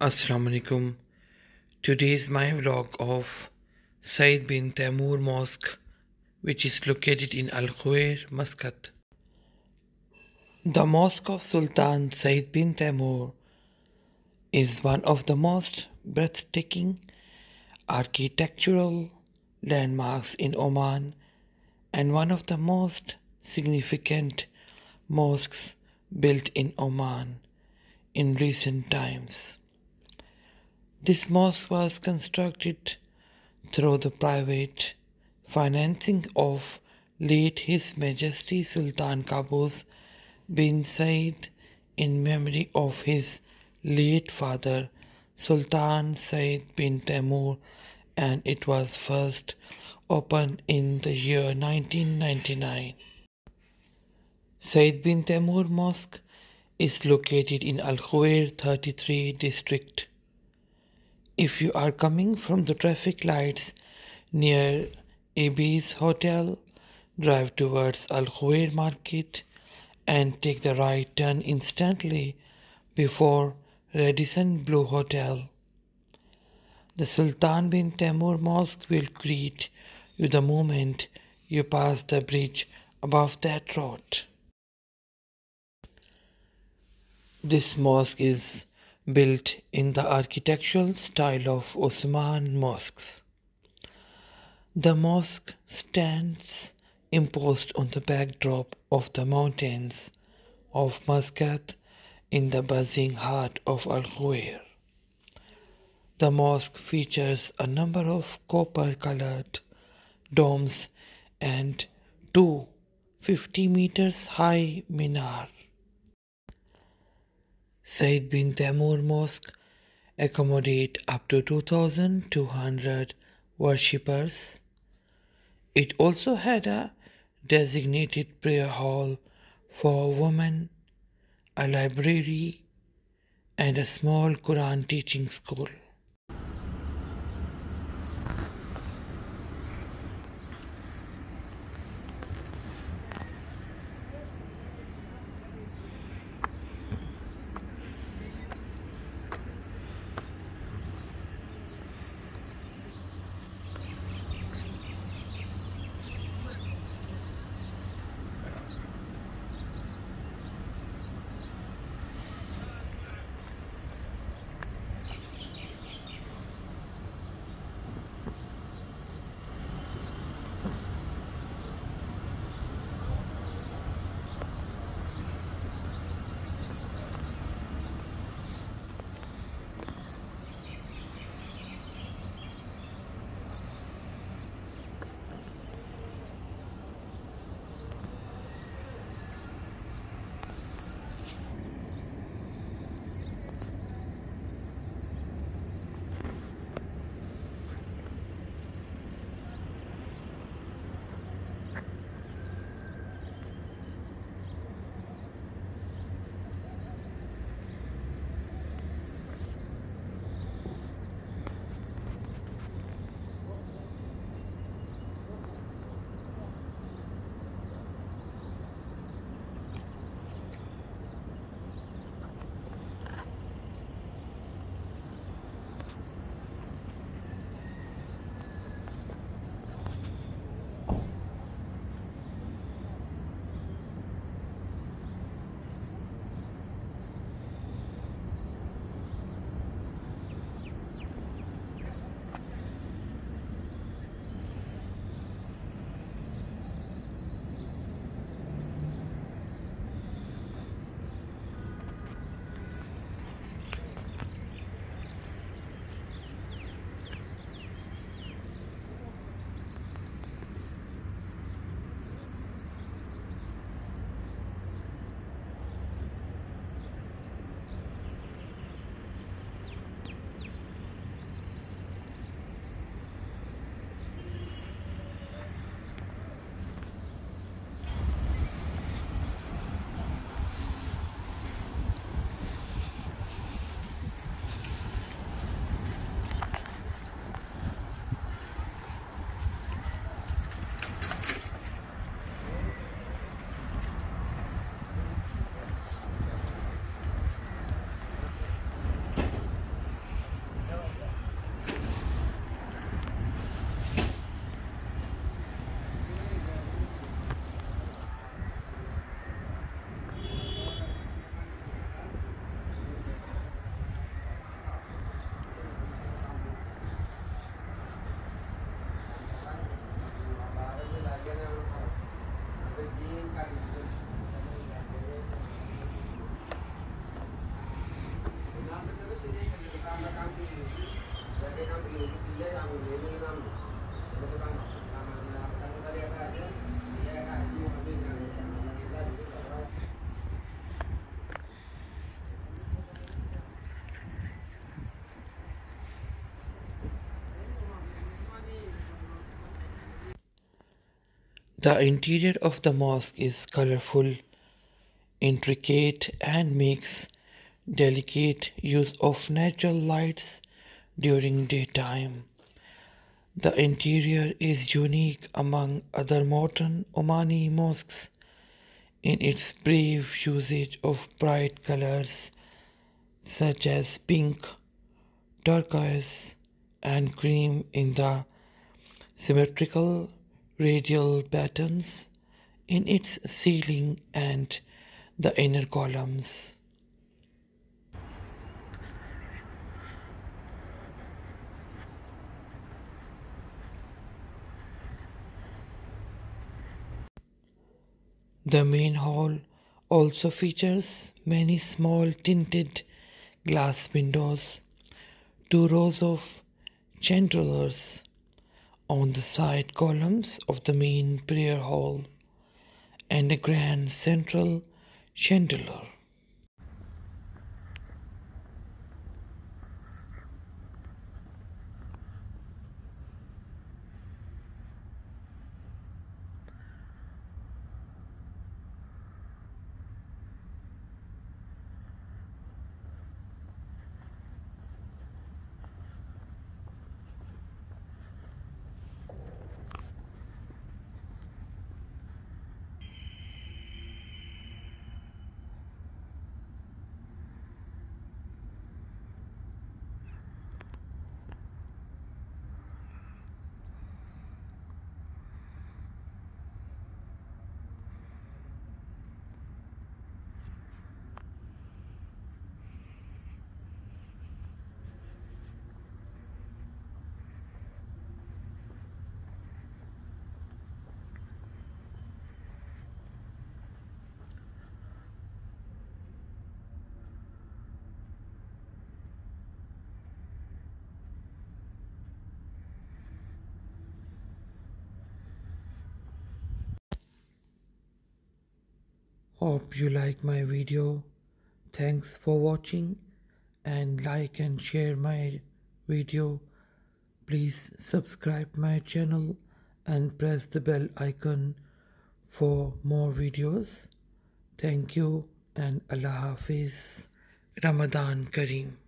Assalamu alaikum. Today is my vlog of Said bin Taimur Mosque, which is located in Al Khuwair, Muscat. The Mosque of Sultan Said bin Taimur is one of the most breathtaking architectural landmarks in Oman and one of the most significant mosques built in Oman in recent times. This mosque was constructed through the private financing of late His Majesty Sultan Qaboos bin Said in memory of his late father Sultan Said bin Taimur and it was first opened in the year 1999. Said bin Taimur Mosque is located in Al Khuwair 33 district. If you are coming from the traffic lights near Ibis Hotel, drive towards Al Khuwair Market and take the right turn instantly before Radisson Blu Hotel. The Sultan bin Taimur Mosque will greet you the moment you pass the bridge above that road. This mosque is built in the architectural style of Osman mosques. The mosque stands imposed on the backdrop of the mountains of Muscat in the buzzing heart of Al Khuwair. The mosque features a number of copper colored domes and two 50 meters high minar. Said bin Taimur Mosque accommodate up to 2,200 worshippers. It also had a designated prayer hall for women, a library, and a small Quran teaching school. The interior of the mosque is colorful, intricate, and makes delicate use of natural lights during daytime. The interior is unique among other modern Omani mosques in its brave usage of bright colors such as pink, turquoise, and cream in the symmetrical radial patterns in its ceiling and the inner columns. The main hall also features many small tinted glass windows, two rows of chandeliers on the side columns of the main prayer hall, and a grand central chandelier. Hope you like my video. Thanks for watching and like and share my video. Please subscribe my channel and press the bell icon for more videos. Thank you and Allah Hafiz. Ramadan Kareem.